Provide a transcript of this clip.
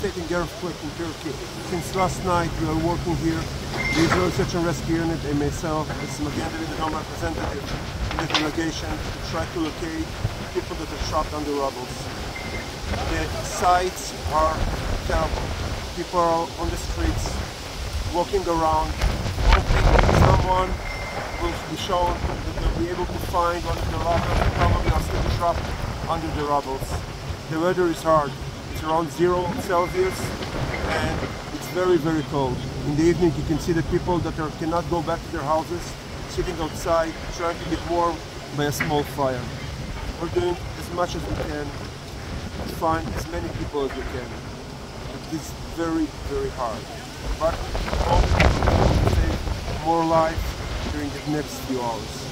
devastating earthquake in Turkey. Since last night we are working here, the Israel Search and Rescue Unit and myself as Magen David Adom representative in the delegation to try to locate people that are trapped under rubble. The sights are terrible. People are on the streets, walking around, hoping someone will be shown that they'll be able to find one of the robbers probably are still trapped under the rubble. The weather is hard. It's around zero Celsius and it's very, very cold. In the evening you can see the people that are, cannot go back to their houses, sitting outside, trying to get warm by a small fire. We're doing as much as we can to find as many people as we can. It is very, very hard. But hope to save more lives during the next few hours.